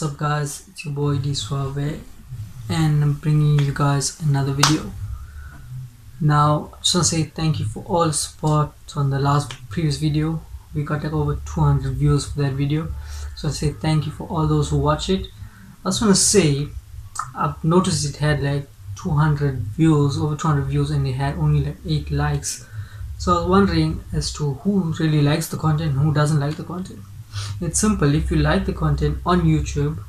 what's up guys? It's your boy D Suave and I'm bringing you guys another video. Now just want to say thank you for all support on the last previous video. We got like over 200 views for that video. So I say thank you for all those who watch it. I just want to say I've noticed it had like 200 views over 200 views and it had only like 8 likes. So I was wondering as to who really likes the content and who doesn't like the content it's simple. If you like the content on youtube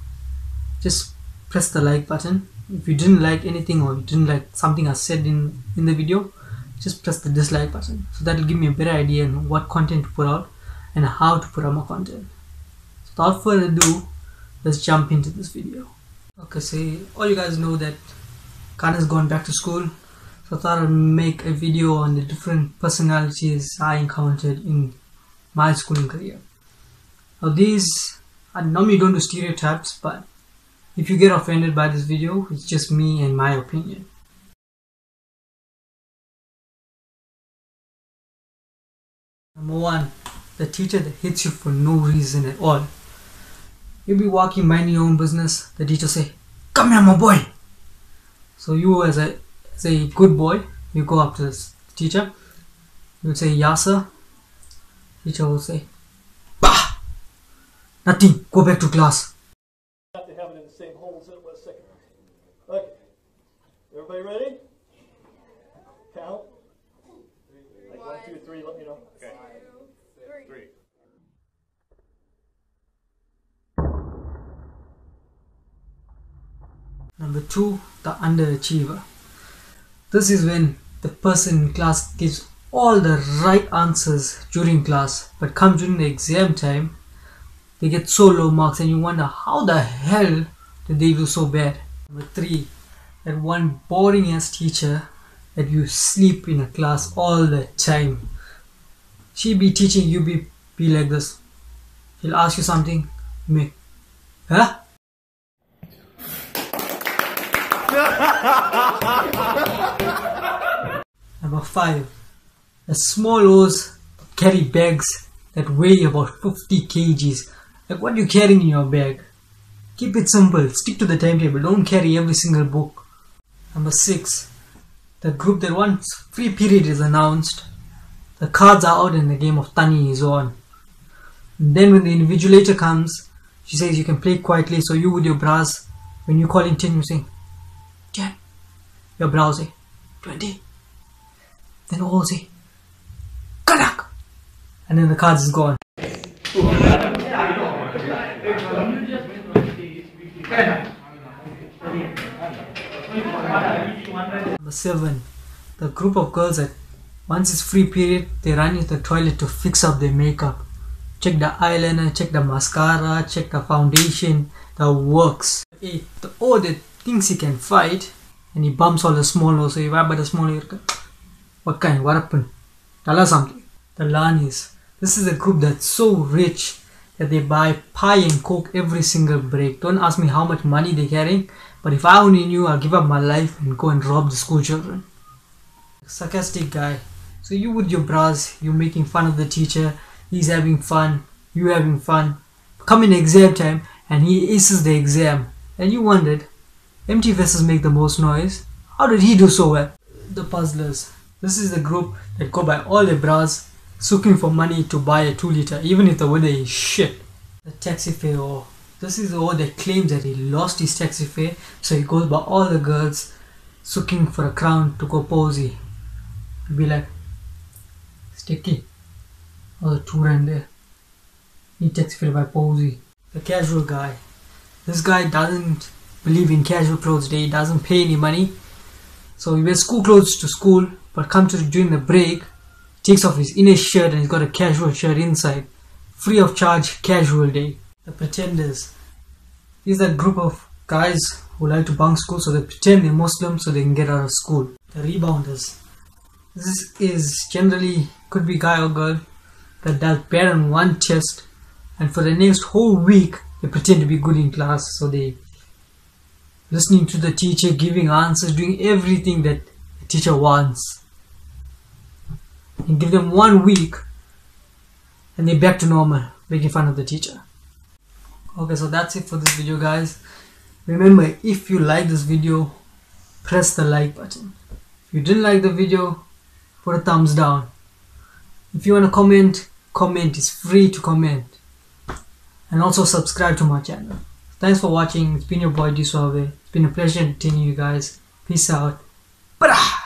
just press the like button. If you didn't like anything or you didn't like something i said in in the video just press the dislike button. So that'll give me a better idea on what content to put out and how to put out more content. So without further ado let's jump into this video. Okay so all you guys know that Khan has gone back to school. So I thought I'd make a video on the different personalities I encountered in my schooling career now these, I normally don't do stereotypes, but if you get offended by this video, it's just me and my opinion. Number one, the teacher that hits you for no reason at all. You'll be walking, minding your own business. The teacher say, "Come here, my boy." So you, as a as a good boy, you go up to the teacher. You say, "Yes, sir." Teacher will say, Nothing. Go back to class. Have to have it in the same holes that it was second. Okay. Everybody ready? Count. Like one, two, three, let me know. Okay. Three. Number two, the underachiever. This is when the person in class gives all the right answers during class, but come during the exam time, they get so low marks and you wonder how the hell did they do so bad? Number three that one boring ass teacher that you sleep in a class all the time. She be teaching you be be like this. He'll ask you something me huh? Number five the small O's carry bags that weigh about 50 kgs like what you're carrying in your bag? Keep it simple, stick to the timetable, don't carry every single book. Number six, the group that once free period is announced, the cards are out and the game of Thunee is on. And then when the invigilator comes, she says you can play quietly, so you with your bras, when you call in 10, you say 10. Your brows say 20. Then all say Kanak! And then the cards is gone. Number seven, the group of girls that once it's free period, they run into the toilet to fix up their makeup. Check the eyeliner, check the mascara, check the foundation, the works. Eight, the O that he can fight and he bumps all the small O. So by the small What kind? What happened? Tell us something. The Lanis. This is a group that's so rich they buy pie and coke every single break. Don't ask me how much money they're carrying, but if I only knew, I'd give up my life and go and rob the school children. Sarcastic guy. So you with your bras, you're making fun of the teacher, he's having fun, you having fun. Come in exam time and he aces the exam. And you wondered, empty vessels make the most noise. How did he do so well? The puzzlers. This is the group that go by all their bras looking for money to buy a 2 liter even if the weather is shit. The taxi fare or this is the one that claims that he lost his taxi fare so he goes by all the girls looking for a crown to go posy. Be like sticky or the two rand there. He taxi fare by posy. The casual guy. This guy doesn't believe in casual clothes day, he doesn't pay any money. So he wears school clothes to school but comes to during the break takes off his inner shirt and he's got a casual shirt inside. Free of charge, casual day. The pretenders. These are a group of guys who like to bunk school so they pretend they're Muslim so they can get out of school. The rebounders. This is generally could be guy or girl that does bad on one test and for the next whole week they pretend to be good in class so they listening to the teacher, giving answers, doing everything that the teacher wants and give them one week and they're back to normal, making fun of the teacher. okay so that's it for this video guys. Remember if you like this video press the like button. If you didn't like the video put a thumbs down. If you want to comment comment. It's free to comment. And also subscribe to my channel. Thanks for watching. It's been your boy D it's been a pleasure entertaining you guys. Peace out. Bye.